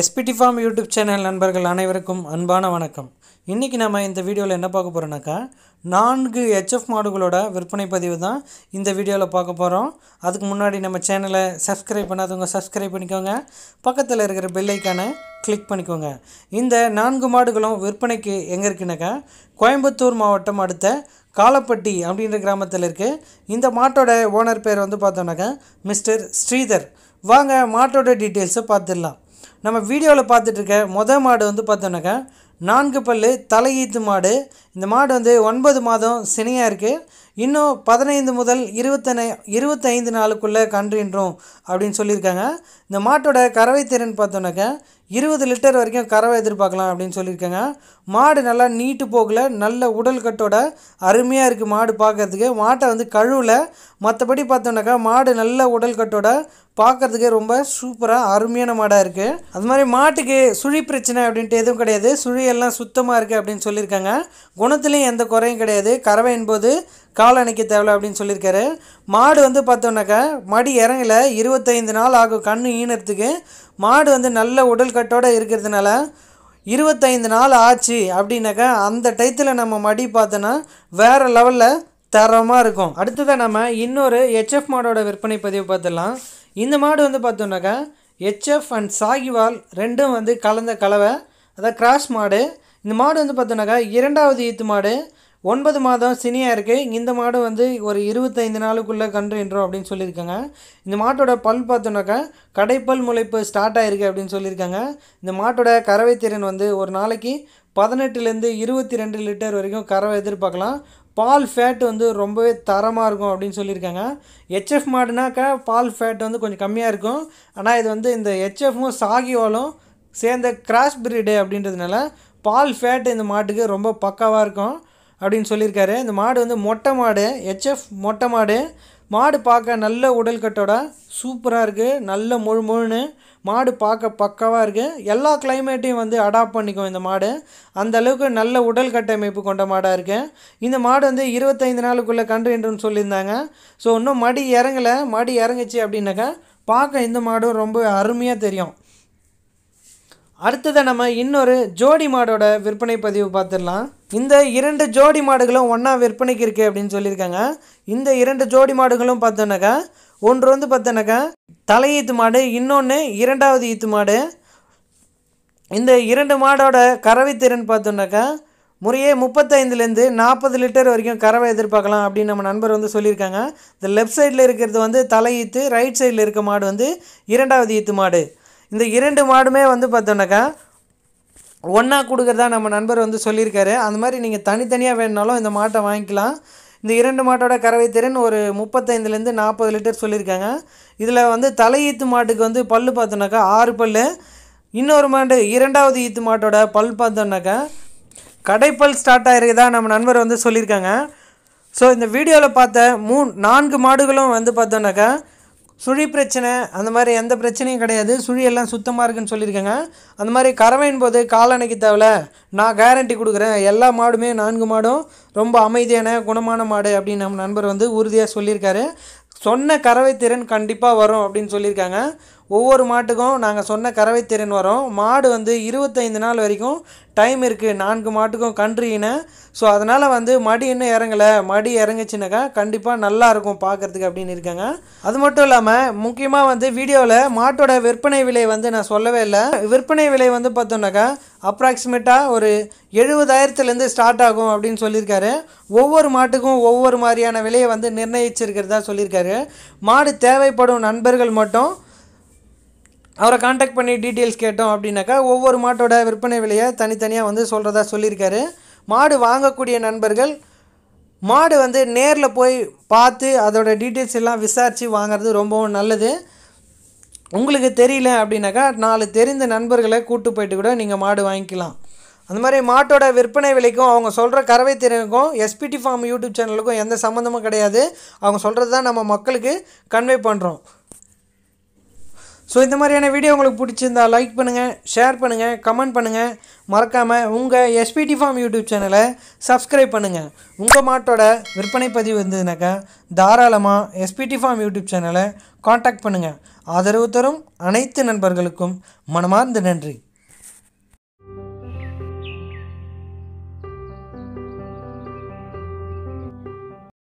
SPD farm YouTube channel நண்பர்கள் அனைவருக்கும் அன்பான வணக்கம். இன்றைக்கி நம்ம இந்த வீடியோவில் என்ன பார்க்க போகிறோன்னாக்கா நான்கு ஹெச்எஃப் மாடுகளோட விற்பனை பதிவு தான் இந்த வீடியோவில் பார்க்க போகிறோம் அதுக்கு முன்னாடி நம்ம சேனலை சப்ஸ்கிரைப் பண்ணாதவங்க சப்ஸ்கிரைப் பண்ணிக்கோங்க. பக்கத்தில் இருக்கிற பெல்லைக்கானை கிளிக் பண்ணிக்கோங்க. இந்த நான்கு மாடுகளும் விற்பனைக்கு எங்கே இருக்குனாக்கா கோயம்புத்தூர் மாவட்டம் அடுத்த காலப்பட்டி அப்படின்ற கிராமத்தில் இருக்குது இந்த மாட்டோட ஓனர் பேர் வந்து பார்த்தோன்னாக்கா மிஸ்டர் ஸ்ரீதர். வாங்க மாட்டோட டீட்டெயில்ஸை பார்த்துடலாம். நம்ம வீடியோவில் பார்த்துட்டு இருக்க மாடு வந்து பார்த்தோன்னாக்கா நான்கு பல்லு தலையீத்து மாடு. இந்த மாடு வந்து ஒன்பது மாதம் சினையாக இருக்குது இன்னும் பதினைந்து முதல் இருபத்தனை இருபத்தைந்து நாளுக்குள்ளே கன்றுன்றோம் அப்படின்னு சொல்லியிருக்காங்க. இந்த மாட்டோட கறவை திறன் பார்த்தோன்னாக்கா இருபது லிட்டர் வரைக்கும் கறவை எதிர்பார்க்கலாம் அப்படின்னு சொல்லியிருக்காங்க. மாடு நல்லா நீட்டு போகல நல்ல உடல் கட்டோட அருமையாக இருக்குது மாடு பார்க்குறதுக்கு. மாட்டை வந்து கழுவில். மற்றபடி பார்த்தோன்னாக்கா மாடு நல்ல உடல் கட்டோட பார்க்கறதுக்கே ரொம்ப சூப்பராக அருமையான மாடாக இருக்குது அது மாதிரி மாட்டுக்கு சுழி பிரச்சனை அப்படின்ட்டு எதுவும் கிடையாது. சுழியெல்லாம் சுத்தமாக இருக்குது அப்படின்னு சொல்லியிருக்காங்க. குணத்துலேயும் எந்த குறையும் கிடையாது. கறவை என்பது கால் அணைக்க தேவை அப்படின்னு சொல்லியிருக்காரு. மாடு வந்து பார்த்தோன்னாக்கா மடி இறங்கல இருபத்தைந்து நாள் ஆகும் கண் ஈனத்துக்கு மாடு வந்து நல்ல உடல் கட்டோடு இருக்கிறதுனால இருபத்தைந்து நாள் ஆச்சு அப்படின்னாக்கா அந்த டயத்தில் நம்ம மடி பார்த்தோன்னா வேறு லெவலில் தரமாக இருக்கும். அடுத்ததாக நம்ம இன்னொரு ஹெச்எஃப் மாடோட விற்பனை பதிவு பார்த்துடலாம். இந்த மாடு வந்து பார்த்தோன்னாக்கா ஹெச்எஃப் அண்ட் சாகிவால் ரெண்டும் வந்து கலந்த கலவை. அதாவது கிராஸ் மாடு. இந்த மாடு வந்து பார்த்தோன்னாக்கா இரண்டாவது ஈத்து மாடு. ஒன்பது மாதம் சினியாக இருக்குது இந்த மாடு வந்து ஒரு இருபத்தைந்து நாளுக்குள்ளே கன்று என்றோம் அப்படின்னு சொல்லியிருக்காங்க. இந்த மாட்டோட பல் பார்த்தோன்னாக்கா கடைப்பல் முளைப்பு ஸ்டார்ட் ஆகிருக்கு அப்படின்னு சொல்லியிருக்காங்க. இந்த மாட்டோட கறவை திறன் வந்து ஒரு நாளைக்கு பதினெட்டுலேருந்து இருபத்தி ரெண்டு லிட்டர் வரைக்கும் கறவை எதிர்பார்க்கலாம். பால் ஃபேட் வந்து ரொம்பவே தரமாக இருக்கும் அப்படின்னு சொல்லியிருக்காங்க. ஹெச்எஃப் மாடுனாக்கா பால் ஃபேட் வந்து கொஞ்சம் கம்மியாக இருக்கும். ஆனால் இது வந்து இந்த ஹெச்எஃப்பும் சாகிவாலும் சேர்ந்த கிராஸ் பிரீடு அப்படின்றதுனால பால் ஃபேட் இந்த மாட்டுக்கு ரொம்ப பக்காவாக இருக்கும். அப்படின்னு சொல்லியிருக்காரு. இந்த மாடு வந்து மொட்டை மாடு ஹெச்எஃப் மொட்டை மாடு. மாடு பார்க்க நல்ல உடல் கட்டோட சூப்பராக இருக்குது நல்ல முழு முழுன்னு மாடு பார்க்க பக்காவாக இருக்குது எல்லா கிளைமேட்டையும் வந்து அடாப்ட் பண்ணிக்கும் இந்த மாடு. அந்த அளவுக்கு நல்ல உடல் கட்டமைப்பு கொண்ட மாடாக இருக்குது இந்த மாடு வந்து இருபத்தைந்து நாளுக்குள்ளே கன்று என்றுன்னு சொல்லியிருந்தாங்க. ஸோ இன்னும் மடி இறங்கலை. மடி இறங்குச்சு அப்படின்னாக்கா பார்க்க இந்த மாடும் ரொம்ப அருமையாக தெரியும். அடுத்ததாக நம்ம இன்னொரு ஜோடி மாடோட விற்பனை பதிவு பார்த்துடலாம். இந்த இரண்டு ஜோடி மாடுகளும் ஒன்றா விற்பனைக்கு இருக்குது அப்படின்னு சொல்லியிருக்காங்க. இந்த இரண்டு ஜோடி மாடுகளும் பார்த்தோன்னாக்கா ஒன்று வந்து பார்த்தோன்னாக்கா தலையீத்து மாடு இன்னொன்று இரண்டாவது ஈத்து மாடு. இந்த இரண்டு மாடோட கறவைத்திறன் பார்த்தோன்னாக்கா முறையே முப்பத்தைந்துலேருந்து நாற்பது லிட்டர் வரைக்கும் கறவை எதிர்பார்க்கலாம் அப்படின்னு நம்ம நண்பர் வந்து சொல்லியிருக்காங்க. இந்த லெஃப்ட் சைடில் இருக்கிறது வந்து தலையீத்து ரைட் சைடில் இருக்க மாடு வந்து இரண்டாவது ஈத்து மாடு. இந்த இரண்டு மாடுமே வந்து பார்த்தோன்னாக்கா ஒன்றா கொடுக்குறதா நம்ம நண்பர் வந்து சொல்லியிருக்காரு. அந்த மாதிரி நீங்கள் தனித்தனியாக வேணுனாலும் இந்த மாட்டை வாங்கிக்கலாம். இந்த இரண்டு மாட்டோட கறவை திறன் ஒரு முப்பத்தைந்துலேருந்து நாற்பது லிட்டர் சொல்லியிருக்காங்க. இதில் வந்து தலையீத்து மாட்டுக்கு வந்து பல் பார்த்தோன்னாக்கா ஆறு பல் இன்னொரு மாடு இரண்டாவது ஈத்து மாட்டோட பல் பார்த்தோன்னாக்கா கடைப்பல் ஸ்டார்ட் ஆகிருக்குதா நம்ம நண்பர் வந்து சொல்லியிருக்காங்க. ஸோ இந்த வீடியோவில் பார்த்த மூ நான்கு மாடுகளும் வந்து பார்த்தோன்னாக்கா சுழி பிரச்சனை அந்த மாதிரி எந்த பிரச்சனையும் கிடையாது. சுழியெல்லாம் சுத்தமாக இருக்குன்னு சொல்லியிருக்காங்க. அந்த மாதிரி கறவையின் போது காலணைக்கு தேவையில்ல. நான் கேரண்டி கொடுக்குறேன். எல்லா மாடுமே நான்கு மாடும் ரொம்ப அமைதியான குணமான மாடு அப்படின்னு நம்ம நண்பர் வந்து உறுதியாக சொல்லியிருக்காரு. சொன்ன கறவை திறன் கண்டிப்பாக வரும் அப்படின்னு சொல்லியிருக்காங்க. ஒவ்வொரு மாட்டுக்கும் நாங்கள் சொன்ன கறவை திறன் வரும். மாடு வந்து இருபத்தைந்து நாள் வரைக்கும் டைம் இருக்குது நான்கு மாட்டுக்கும் கன்று இன. ஸோ அதனால் வந்து மடி இன்னும் இறங்கலை. மடி இறங்குச்சுனாக்கா கண்டிப்பாக நல்லாயிருக்கும் பார்க்குறதுக்கு அப்படின்னு இருக்காங்க. அது மட்டும் இல்லாமல் முக்கியமாக வந்து வீடியோவில் மாட்டோட விற்பனை விலை வந்து நான் சொல்லவே இல்லை. விற்பனை விலை வந்து பார்த்தோன்னாக்கா அப்ராக்சிமேட்டாக ஒரு எழுபதாயிரத்துலேருந்து ஸ்டார்ட் ஆகும் அப்படின்னு சொல்லியிருக்காரு. ஒவ்வொரு மாட்டுக்கும் ஒவ்வொரு மாதிரியான விலையை வந்து நிர்ணயிச்சிருக்கிறதா சொல்லியிருக்காரு. மாடு தேவைப்படும் நண்பர்கள் மட்டும் அவரை காண்டாக்ட் பண்ணி டீட்டெயில்ஸ் கேட்டோம் அப்படின்னாக்கா ஒவ்வொரு மாட்டோட விற்பனை விலையை தனித்தனியாக வந்து சொல்கிறதா சொல்லியிருக்காரு. மாடு வாங்கக்கூடிய நண்பர்கள் மாடு வந்து நேரில் போய் பார்த்து அதோட டீட்டெயில்ஸ் எல்லாம் விசாரித்து வாங்குறது ரொம்பவும் நல்லது. உங்களுக்கு தெரியல அப்படின்னாக்கா நாலு தெரிந்த நண்பர்களை கூட்டு போயிட்டு கூட நீங்கள் மாடு வாங்கிக்கலாம். அந்த மாதிரி மாட்டோட விற்பனை விலைக்கும் அவங்க சொல்கிற கறவை திறனுக்கும் எஸ்பிடி ஃபார்ம் யூடியூப் சேனலுக்கும் எந்த சம்மந்தமும் கிடையாது. அவங்க சொல்கிறது தான் நம்ம மக்களுக்கு கன்வே பண்ணுறோம் ஸோ இந்த மாதிரியான வீடியோ உங்களுக்கு பிடிச்சிருந்தா லைக் பண்ணுங்கள் ஷேர் பண்ணுங்கள் கமெண்ட் பண்ணுங்கள் மறக்காமல் உங்கள் S P T farm YouTube சேனலை சப்ஸ்கிரைப் பண்ணுங்கள் உங்கள் மாட்டோட விற்பனை பதிவு இருந்ததுனாக்கா தாராளமாக S P T farm YouTube சேனலை காண்டாக்ட் பண்ணுங்கள் ஆதரவு தரும் அனைத்து நண்பர்களுக்கும் மனமார்ந்த நன்றி.